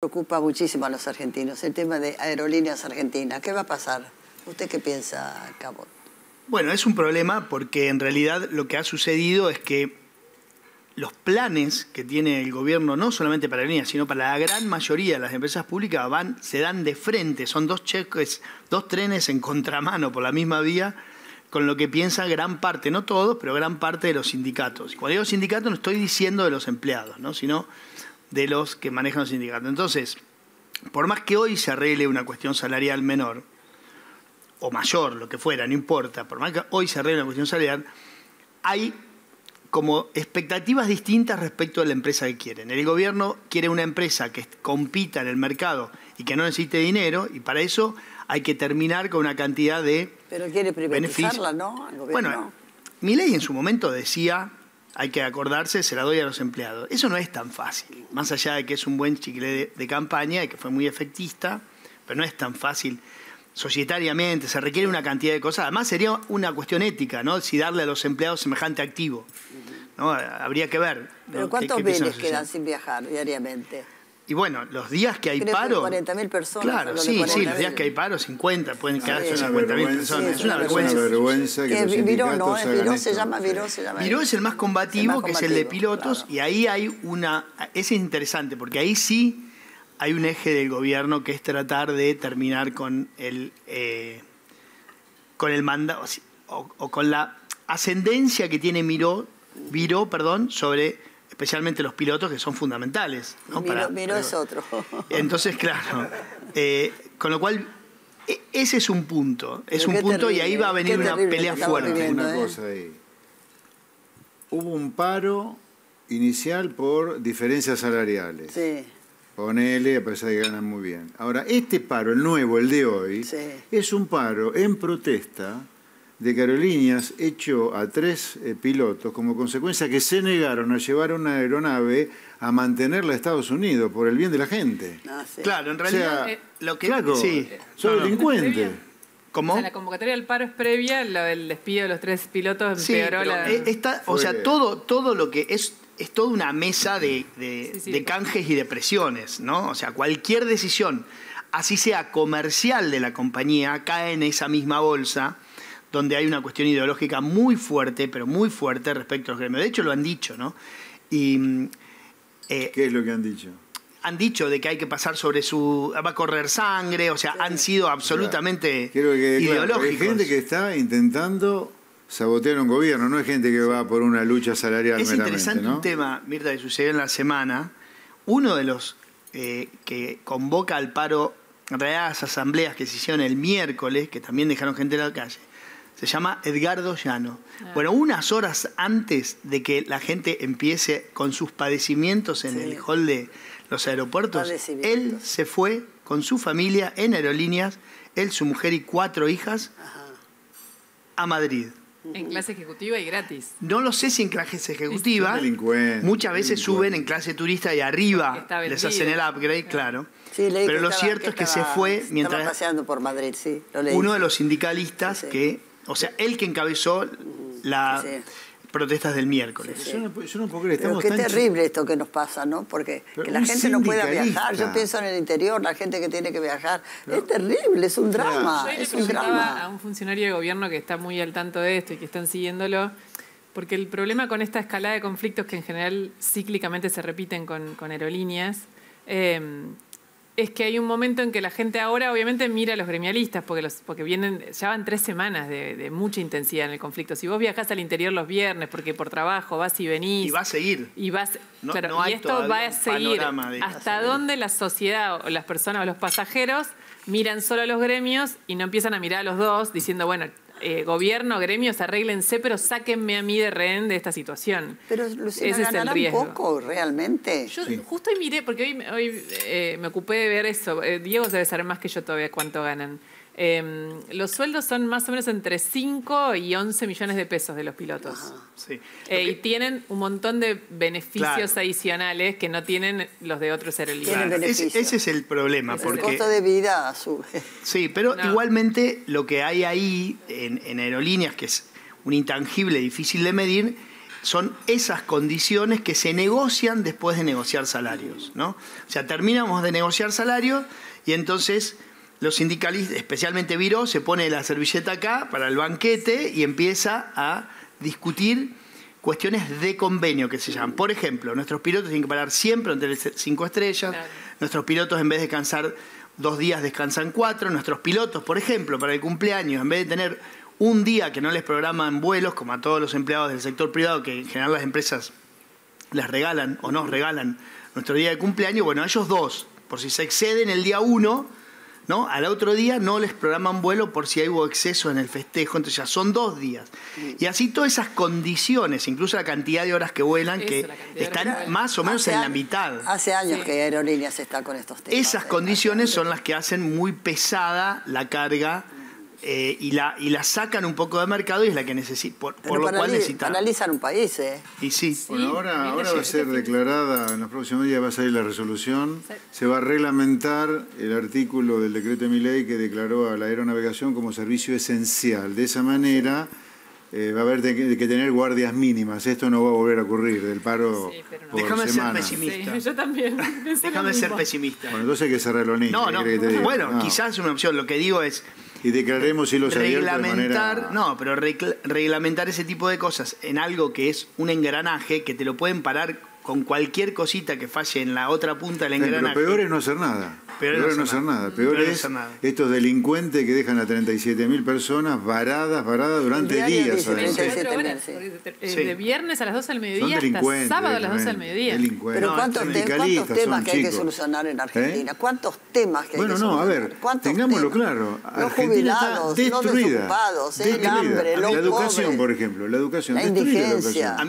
preocupa muchísimo a los argentinos, el tema de aerolíneas argentinas. ¿Qué va a pasar? ¿Usted qué piensa, Cabo? Bueno, es un problema porque en realidad lo que ha sucedido es que los planes que tiene el gobierno, no solamente para aerolíneas, sino para la gran mayoría de las empresas públicas, se dan de frente, son dos cheques, dos trenes en contramano por la misma vía, con lo que piensa gran parte, no todos, pero gran parte de los sindicatos. Y cuando digo sindicatos no estoy diciendo de los empleados, ¿no? sino de los que manejan los sindicatos. Entonces, por más que hoy se arregle una cuestión salarial menor, o mayor, lo que fuera, no importa, por más que hoy se arregle una cuestión salarial, hay como expectativas distintas respecto a la empresa que quieren. El gobierno quiere una empresa que compita en el mercado y que no necesite dinero, y para eso hay que terminar con una cantidad de Pero quiere privatizarla, ¿no? El. Bueno, mi ley en su momento decía, hay que acordarse, se la doy a los empleados. Eso no es tan fácil, más allá de que es un buen chicle de, de campaña y que fue muy efectista, pero no es tan fácil societariamente, se requiere una cantidad de cosas. Además sería una cuestión ética, ¿no? Si darle a los empleados semejante activo. ¿no? Habría que ver. ¿no? ¿Pero ¿Qué- cuántos qué quedan sin viajar diariamente? Y bueno, los días que hay Creo paro... 40.000 personas, Claro, sí, sí, 40.000. los días que hay paro, 50, pueden quedarse es una 50.000 vergüenza. personas. Sí, es una es una vergüenza. una vergüenza que Que los Viró, ¿no? Viró, se llama. Viró, se llama. Miró es el más combativo, El más que es el de pilotos, claro. y ahí hay una... Es interesante, porque ahí sí hay un eje del gobierno que es tratar de terminar con el... eh, con el mandato, o, o con la ascendencia que tiene Miró, Viró, perdón, sobre especialmente los pilotos que son fundamentales. ¿no? Para- Miró es otro. Entonces, claro, eh, con lo cual, e- ese es un punto, es Pero un punto y ahí va a venir una pelea fuerte. viviendo. Una ¿eh? cosa ahí. Hubo un paro inicial por diferencias salariales. Sí. Ponele, a pesar de que ganan muy bien. Ahora, este paro, el nuevo, el de hoy, Sí. es un paro en protesta de que Aerolíneas echó a tres eh, pilotos como consecuencia que se negaron a llevar una aeronave a mantenerla a Estados Unidos por el bien de la gente. Sí. Claro, en O realidad, sea, eh, lo que... flaco, sí, son no, no. delincuentes. ¿Cómo? O sea, la convocatoria del paro es previa, lo del despido de los tres pilotos Sí, empeoró pero la... eh, está, o sea, todo, todo lo que es es toda una mesa de, de- Sí, sí. de canjes y de presiones, ¿no? O sea, cualquier decisión, así sea comercial de la compañía, cae en esa misma bolsa donde hay una cuestión ideológica muy fuerte, pero muy fuerte respecto a los gremios. De hecho, lo han dicho, ¿no? Y mm, eh, ¿Qué es lo que han dicho? han dicho de que hay que pasar sobre su... va a correr sangre, o sea, han sido absolutamente Quiero que claro, ideológicos. Hay gente que está intentando sabotear un gobierno, no es gente que va por una lucha salarial Es interesante ¿no? un tema, Mirta, que sucedió en la semana. Uno de los eh, que convoca al paro, en realidad las asambleas que se hicieron el miércoles, que también dejaron gente en la calle, se llama Edgardo Llano. Ah. Bueno, unas horas antes de que la gente empiece con sus padecimientos en Sí. el hall de los aeropuertos, él se fue con su familia en aerolíneas, él, su mujer y cuatro hijas, a Madrid. En clase ejecutiva y gratis. No lo sé si en clase ejecutiva. Muchas veces suben en clase turista y arriba les hacen el upgrade, claro. Sí, leí Pero que lo estaba- cierto es que se fue Estaba mientras paseando por Madrid, sí. Lo leí. uno de los sindicalistas Sí, sí. que, o sea, él que encabezó las Sí, protestas del miércoles. Sí, Yo, no, puedo- yo no puedo creer, Pero qué tan terrible esto que nos pasa, ¿no? Porque Pero que la gente no pueda viajar. Yo pienso en el interior, la gente que tiene que viajar. es terrible, es un drama. Yo le es un a un funcionario de gobierno que está muy al tanto de esto y que están siguiéndolo, porque el problema con esta escalada de conflictos que en general cíclicamente se repiten con, con aerolíneas, eh, es que hay un momento en que la gente ahora obviamente mira a los gremialistas, porque, los, porque vienen, ya van tres semanas de, de mucha intensidad en el conflicto. Si vos viajás al interior los viernes, porque por trabajo vas y venís... Y va a seguir. Y, vas, No- claro, no y esto va a seguir de- hasta dónde la sociedad o las personas o los pasajeros miran solo a los gremios y no empiezan a mirar a los dos diciendo, bueno, eh, gobierno, gremios, arréglense, pero sáquenme a mí de rehén de esta situación. Pero Lucina, Ese es el poco realmente. Yo justo hoy miré, porque hoy, hoy eh, me ocupé de ver eso. Eh, Diego debe saber más que yo todavía cuánto ganan. Eh, los sueldos son más o menos entre 5 y 11 millones de pesos de los pilotos. Sí. Eh, y tienen un montón de beneficios Claro. adicionales que no tienen los de otros aerolíneas. Claro, ese, es el problema. el porque costo de vida sube. Sí, pero No. igualmente lo que hay ahí en, en aerolíneas, que es un intangible difícil de medir, son esas condiciones que se negocian después de negociar salarios. ¿no? O sea, terminamos de negociar salarios y entonces los sindicalistas, especialmente Viró, se pone la servilleta acá para el banquete y empieza a discutir cuestiones de convenio que se llaman. Por ejemplo, nuestros pilotos tienen que parar siempre entre cinco estrellas, Claro. nuestros pilotos en vez de descansar dos días descansan cuatro, nuestros pilotos, por ejemplo, para el cumpleaños, en vez de tener un día que no les programan vuelos, como a todos los empleados del sector privado, que en general las empresas les regalan o nos regalan nuestro día de cumpleaños, bueno, a ellos dos, por si se exceden el día uno, ¿no? Al otro día no les programan vuelo por si hay hubo exceso en el festejo, entonces ya son dos días. Y así todas esas condiciones, incluso la cantidad de horas que vuelan, Eso, que horas están más o menos Hace en la mitad. Hace años Sí. que Aerolíneas está con estos temas. Esas condiciones son las que hacen muy pesada la carga eh, y, la, y la sacan un poco de mercado y es la que necesita, por, por lo cual paralizan un país, ¿eh? Y sí, Bueno, ahora, ahora va a ser declarada, en los próximos días va a salir la resolución, Sí. se va a reglamentar el artículo del decreto de mi ley que declaró a la aeronavegación como servicio esencial. De esa manera eh, va a haber de que, tener guardias mínimas. Esto no va a volver a ocurrir, del paro Sí, pero no. por Déjame ser pesimista. Sí, yo también. déjame ser pesimista. Bueno, entonces hay que cerrar los niños. No, ¿qué no. Bueno, No. quizás es una opción. Lo que digo es Y declaremos hilos abiertos de reglamentar, manera... no, pero regla- reglamentar ese tipo de cosas en algo que es un engranaje que te lo pueden parar con cualquier cosita que falle en la otra punta del engranaje. peor es no hacer nada. Peor es no hacer nada. Peor, Peor es no nada. estos delincuentes que dejan a 37.000 personas varadas, varadas durante diario días. 37.000, 24 horas, sí. eh. De viernes a las 12 del Son mediodía hasta sábado a las 12 del mediodía. delincuentes. Pero No, ¿cuántos, te- sindicalistas, cuántos temas son que hay que solucionar en Argentina? ¿Eh? ¿Cuántos temas que hay Bueno, que no, a solucionar? ver, ¿Cuántos tengámoslo temas? claro. Los Argentina está jubilados, los destruida. desocupados, el hambre, los La educación, por ejemplo, la educación. La indigencia. educación.